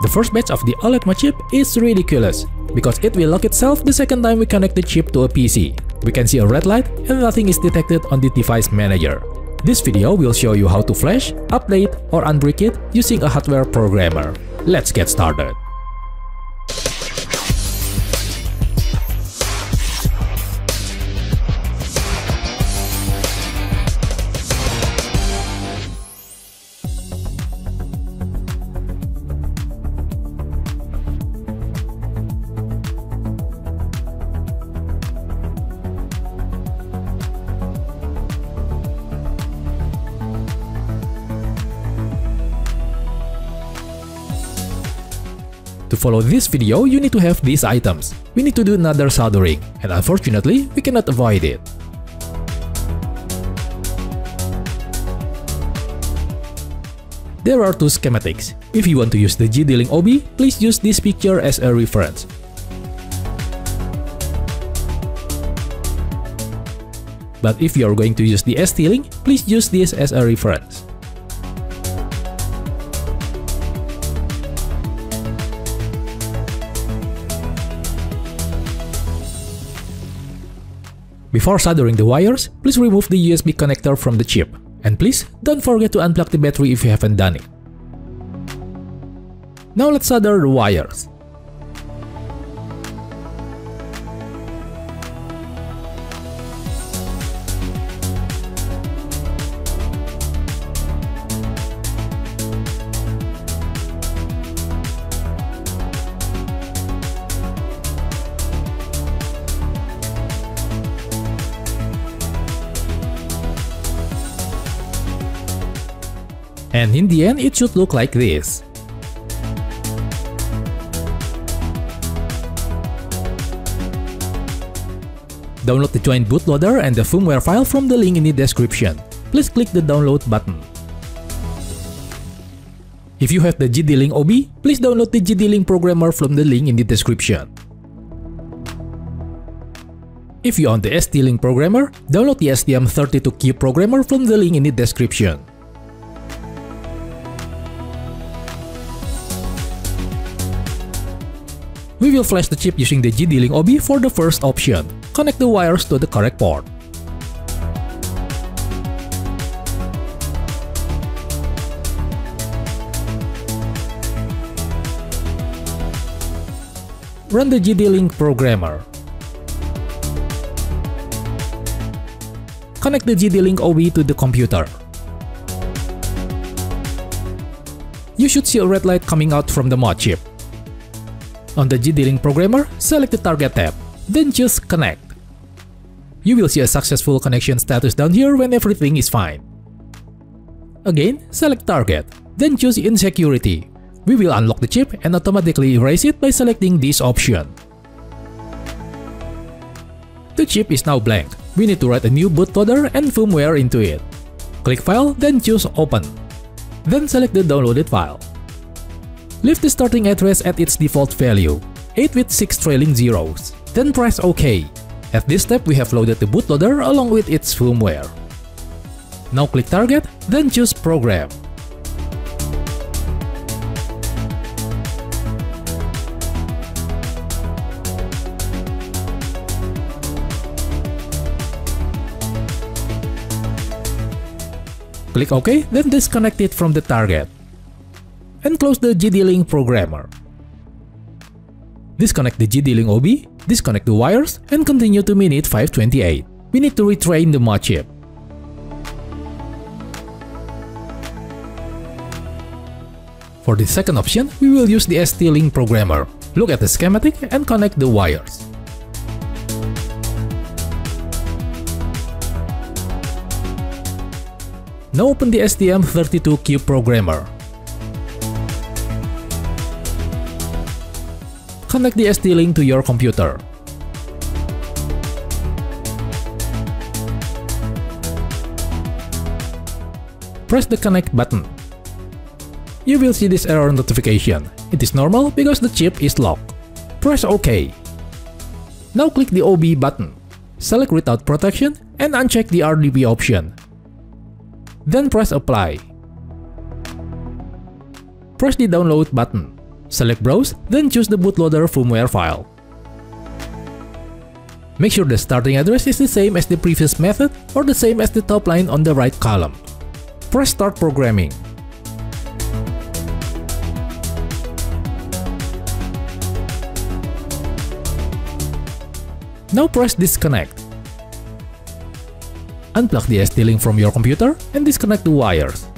The first batch of the OLED chip is ridiculous because it will lock itself the second time we connect the chip to a PC. We can see a red light and nothing is detected on the device manager. This video will show you how to flash, update, or unbrick it using a hardware programmer. Let's get started. Follow this video, you need to have these items. We need to do another soldering, and unfortunately, we cannot avoid it. There are two schematics. If you want to use the G-D-Link OB, please use this picture as a reference. But if you are going to use the ST-Link, please use this as a reference. Before soldering the wires, please remove the USB connector from the chip. And please, don't forget to unplug the battery if you haven't done it. Now let's solder the wires. And in the end, it should look like this. Download the joint bootloader and the firmware file from the link in the description. Please click the download button. If you have the G-D-Link OB, please download the G-D-Link programmer from the link in the description. If you own the ST-Link programmer, download the STM32Cube programmer from the link in the description. We will flash the chip using the G-D-Link OB for the first option. Connect the wires to the correct port. Run the G-D-Link programmer. Connect the G-D-Link OB to the computer. You should see a red light coming out from the mod chip. On the G-D-Link programmer, select the Target tab, then choose Connect. You will see a successful connection status down here when everything is fine. Again, select Target, then choose Insecurity. We will unlock the chip and automatically erase it by selecting this option. The chip is now blank. We need to write a new bootloader and firmware into it. Click File, then choose Open. Then select the downloaded file. Leave the starting address at its default value, 8 with 6 trailing zeros. Then press OK. At this step, we have loaded the bootloader along with its firmware. Now click Target, then choose Program. Click OK, then disconnect it from the target. And close the G-D-Link programmer. Disconnect the G-D-Link OB, disconnect the wires, and continue to minute 528. We need to retrain the mod chip. For the second option, we will use the ST-Link programmer. Look at the schematic and connect the wires. Now open the STM32Cube programmer. Connect the ST-Link to your computer. Press the connect button. You will see this error notification. It is normal because the chip is locked. Press OK. Now click the OB button. Select without protection and uncheck the RDP option. Then press apply. Press the download button. Select Browse, then choose the bootloader firmware file. Make sure the starting address is the same as the previous method or the same as the top line on the right column. Press Start Programming. Now press Disconnect. Unplug the ST-Link from your computer and disconnect the wires.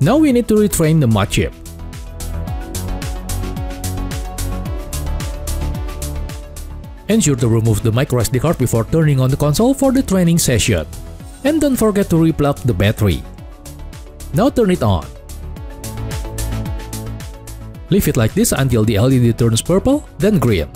Now we need to retrain the mod chip. Ensure to remove the microSD card before turning on the console for the training session. And don't forget to replug the battery. Now turn it on. Leave it like this until the LED turns purple, then green.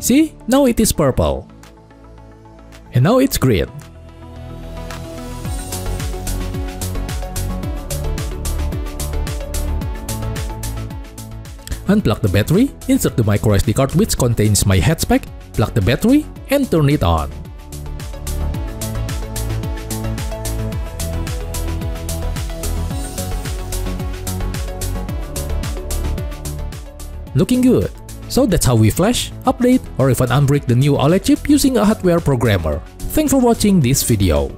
See, now it is purple. And now it's green. Unplug the battery, insert the microSD card which contains my head spec, plug the battery, and turn it on. Looking good. So that's how we flash, update, or even unbrick the new OLED chip using a hardware programmer. Thanks for watching this video.